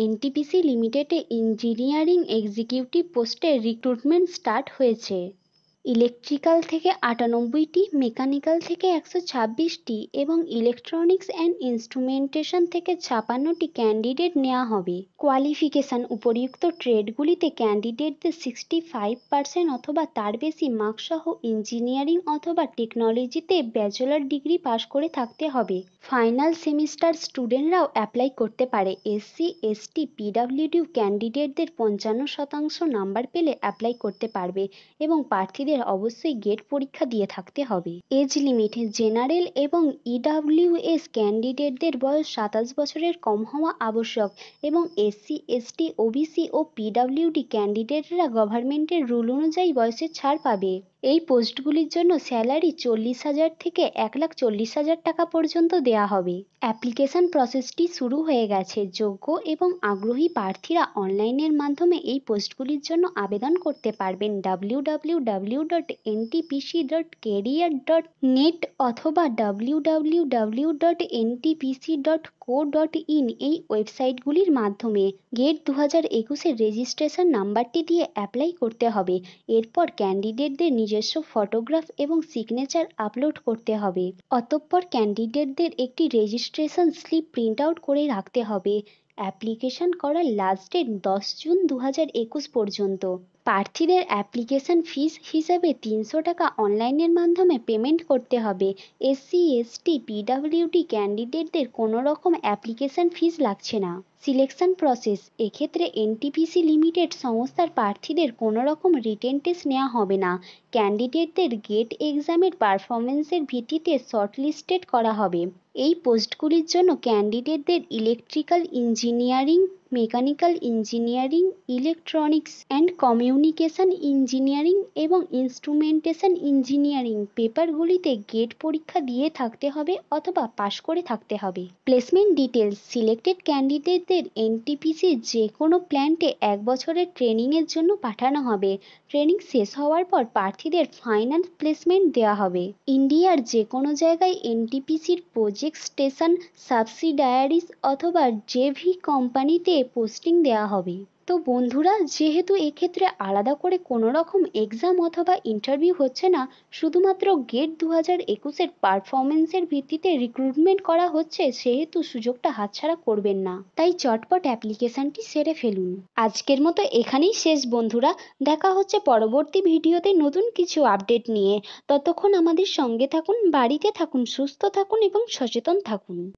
NTPC লিমিটেডে engineering executive পোস্টে recruitment start হয়েছে। ইলেকট্রিক্যাল থেকে আটানব্বইটি, মেকানিক্যাল থেকে একশো ছাব্বিশটি এবং ইলেকট্রনিক্স অ্যান্ড ইনস্ট্রুমেন্টেশন থেকে ছাপান্নটি ক্যান্ডিডেট নেওয়া হবে। কোয়ালিফিকেশান উপরিউক্ত ট্রেডগুলিতে ক্যান্ডিডেটদের সিক্সটি ফাইভ পার্সেন্ট অথবা তার বেশি মার্কসসহ ইঞ্জিনিয়ারিং অথবা টেকনোলজিতে ব্যাচেলর ডিগ্রি পাশ করে থাকতে হবে। ফাইনাল সেমিস্টার স্টুডেন্টরাও অ্যাপ্লাই করতে পারে। এসসি এসটি পিডাব্লিউডি ক্যান্ডিডেটদের পঞ্চান্ন শতাংশ নাম্বার পেলে অ্যাপ্লাই করতে পারবে এবং প্রার্থীদের অবশ্যই গেট পরীক্ষা দিয়ে থাকতে হবে। এজ লিমিট জেনারেল এবং ইডাব্লিউএস ক্যান্ডিডেটদের বয়স সাতাশ বছরের কম হওয়া আবশ্যক এবং এসসি এসটি ওবিসি ও পিডাব্লিউডি ক্যান্ডিডেটরা গভর্নমেন্টের রুল অনুযায়ী বয়সের ছাড় পাবে। এই পোস্টগুলির জন্য স্যালারি চল্লিশ হাজার থেকে এক লাখ চল্লিশ হাজার টাকা পর্যন্ত দেওয়া হবে। অ্যাপ্লিকেশন প্রসেসটি শুরু হয়ে গেছে। যোগ্য এবং আগ্রহী প্রার্থীরা অনলাইনের মাধ্যমে এই পোস্টগুলির জন্য আবেদন করতে পারবেন। W W dot NTPC dot career dot net অথবা W dot NTPC dot co dot in এই ওয়েবসাইটগুলির মাধ্যমে। গেট দু হাজার একুশের রেজিস্ট্রেশন নাম্বারটি দিয়ে অ্যাপ্লাই করতে হবে। এরপর ক্যান্ডিডেটদের নিজস্ব ফটোগ্রাফ এবং সিগনেচার আপলোড করতে হবে। অতঃপর ক্যান্ডিডেটদের একটি রেজিস্ট্রেশন স্লিপ প্রিন্ট আউট করে রাখতে হবে। অ্যাপ্লিকেশন করার লাস্ট ডেট দশ জুন দু হাজার একুশ পর্যন্ত। প্রার্থীদের অ্যাপ্লিকেশন ফিস হিসেবে তিনশো টাকা অনলাইনের মাধ্যমে পেমেন্ট করতে হবে। এসসি, এসটি, পিডাব্লিউডি ক্যান্ডিডেটদের কোনো রকম অ্যাপ্লিকেশন ফিস লাগছে না। সিলেকশন প্রসেস, এক্ষেত্রে এনটিপিসি লিমিটেড সংস্থার প্রার্থীদের কোনো রকম রিটেন টেস্ট নেওয়া হবে না। ক্যান্ডিডেটদের গেট এক্সামের পারফরমেন্সের ভিত্তিতে শর্টলিস্টেড করা হবে। এই পোস্টগুলির জন্য ক্যান্ডিডেটদের electrical engineering mechanical engineering electronics and communication engineering এবং ইনস্ট্রুমেন্টেশন ইঞ্জিনিয়ারিং পেপারগুলিতে গেট পরীক্ষা দিয়ে থাকতে হবে অথবা পাশ করে থাকতে হবে। প্লেসমেন্ট ডিটেলস সিলেক্টেড ক্যান্ডিডেটদের এনটিপিসির যে কোনো প্ল্যান্টে এক বছরের ট্রেনিংয়ের জন্য পাঠানো হবে। ট্রেনিং শেষ হওয়ার পর প্রার্থীদের ফাইনাল প্লেসমেন্ট দেওয়া হবে। ইন্ডিয়ার যে কোনো জায়গায় এনটিপিসির প্রজেক্ট স্টেশন সাবসিডায়ারিস অথবা জেভি কোম্পানিতে পোস্টিং দেওয়া হবে। তো বন্ধুরা, যেহেতু এক্ষেত্রে আলাদা করে কোনো রকম এক্সাম অথবা ইন্টারভিউ হচ্ছে না, শুধুমাত্র গেট দু হাজার একুশের পারফরমেন্সের ভিত্তিতে রিক্রুটমেন্ট করা হচ্ছে, সেহেতু সুযোগটা হাতছাড়া করবেন না। তাই চটপট অ্যাপ্লিকেশনটি সেরে ফেলুন। আজকের মতো এখানেই শেষ বন্ধুরা। দেখা হচ্ছে পরবর্তী ভিডিওতে নতুন কিছু আপডেট নিয়ে। ততক্ষণ আমাদের সঙ্গে থাকুন, বাড়িতে থাকুন, সুস্থ থাকুন এবং সচেতন থাকুন।